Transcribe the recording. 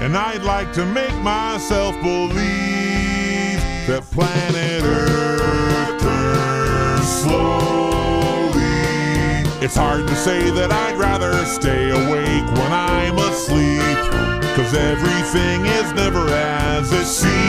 And I'd like to make myself believe that planet Earth turns slowly. It's hard to say that I'd rather stay awake when I'm asleep. Cause everything is never as it seems.